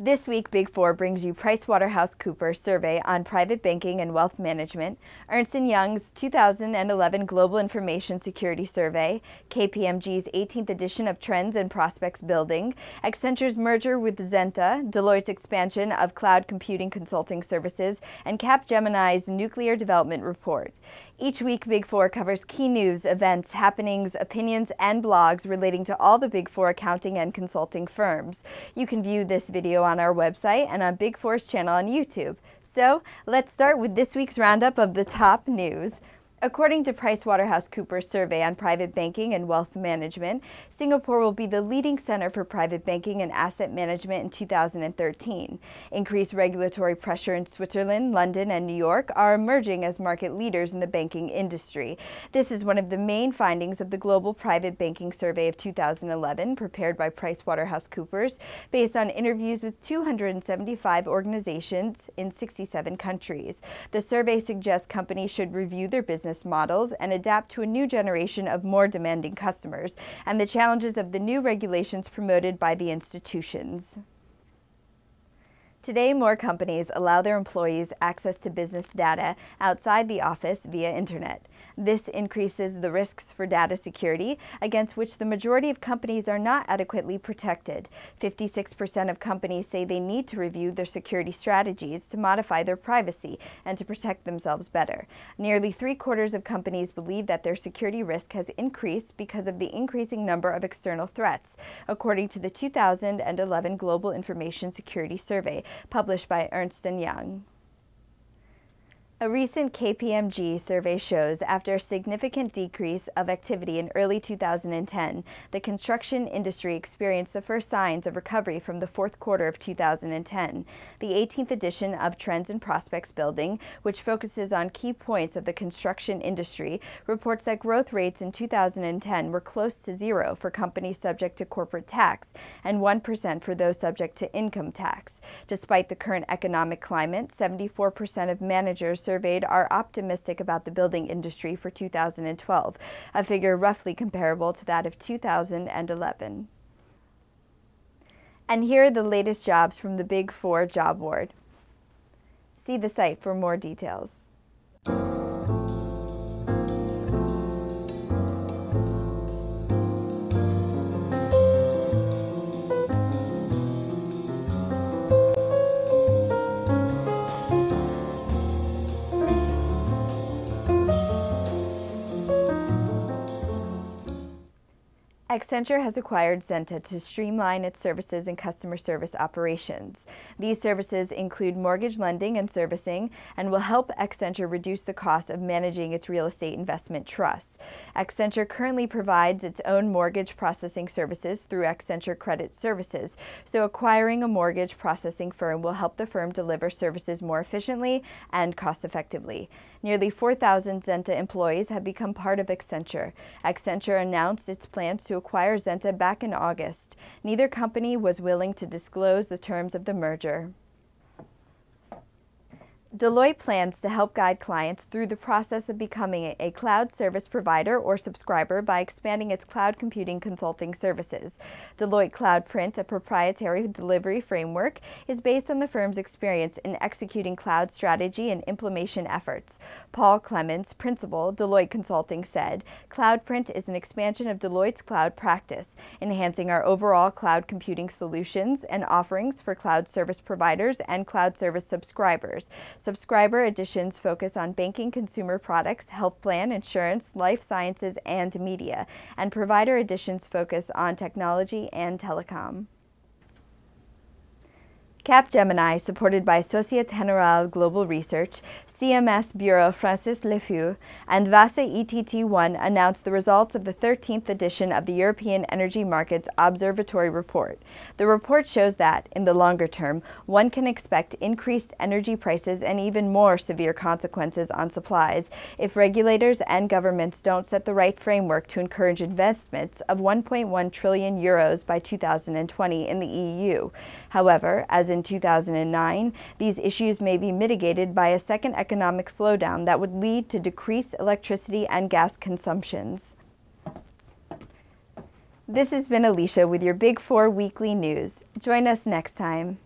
This week, Big Four brings you PricewaterhouseCoopers survey on private banking and wealth management, Ernst & Young's 2011 Global Information Security Survey, KPMG's 18th edition of Trends and Prospects Building, Accenture's merger with Zenta, Deloitte's expansion of cloud computing consulting services, and Capgemini's nuclear development report. Each week, Big Four covers key news, events, happenings, opinions, and blogs relating to all the Big Four accounting and consulting firms. You can view this video on our website and on Big Four's channel on YouTube. So, let's start with this week's roundup of the top news. According to PricewaterhouseCoopers survey on private banking and wealth management, Singapore will be the leading center for private banking and asset management in 2013. Increased regulatory pressure in Switzerland, London, and New York are emerging as market leaders in the banking industry. This is one of the main findings of the Global Private Banking Survey of 2011, prepared by PricewaterhouseCoopers, based on interviews with 275 organizations in 67 countries. The survey suggests companies should review their business business models and adapt to a new generation of more demanding customers and the challenges of the new regulations promoted by the institutions. Today, more companies allow their employees access to business data outside the office via internet. This increases the risks for data security, against which the majority of companies are not adequately protected. 56% of companies say they need to review their security strategies to modify their privacy and to protect themselves better. Nearly three quarters of companies believe that their security risk has increased because of the increasing number of external threats, according to the 2011 Global Information Security Survey published by Ernst & Young. A recent KPMG survey shows after a significant decrease of activity in early 2010, the construction industry experienced the first signs of recovery from the fourth quarter of 2010. The 18th edition of Trends and Prospects Building, which focuses on key points of the construction industry, reports that growth rates in 2010 were close to zero for companies subject to corporate tax and 1% for those subject to income tax. Despite the current economic climate, 74% of managers surveyed are optimistic about the building industry for 2012, a figure roughly comparable to that of 2011. And here are the latest jobs from the Big Four job board. See the site for more details. Accenture has acquired Zenta to streamline its services and customer service operations. These services include mortgage lending and servicing and will help Accenture reduce the cost of managing its real estate investment trusts. Accenture currently provides its own mortgage processing services through Accenture Credit Services, so acquiring a mortgage processing firm will help the firm deliver services more efficiently and cost effectively. Nearly 4,000 Zenta employees have become part of Accenture. Accenture announced its plans to acquire Zenta back in August. Neither company was willing to disclose the terms of the merger. Deloitte plans to help guide clients through the process of becoming a cloud service provider or subscriber by expanding its cloud computing consulting services. Deloitte Cloud Print, a proprietary delivery framework, is based on the firm's experience in executing cloud strategy and implementation efforts. Paul Clements, principal, Deloitte Consulting, said, Cloud Print is an expansion of Deloitte's cloud practice, enhancing our overall cloud computing solutions and offerings for cloud service providers and cloud service subscribers. Subscriber editions focus on banking consumer products, health plan, insurance, life sciences, and media, and provider editions focus on technology and telecom. Capgemini, supported by Societe Generale Global Research, CMS Bureau Francis Lefebvre, and VASA ETT1 announced the results of the 13th edition of the European Energy Markets Observatory Report. The report shows that, in the longer term, one can expect increased energy prices and even more severe consequences on supplies if regulators and governments don't set the right framework to encourage investments of 1.1 trillion euros by 2020 in the EU. However, as in 2009, these issues may be mitigated by a second economic slowdown that would lead to decreased electricity and gas consumptions. This has been Alicia with your Big Four Weekly News. Join us next time.